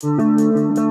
Música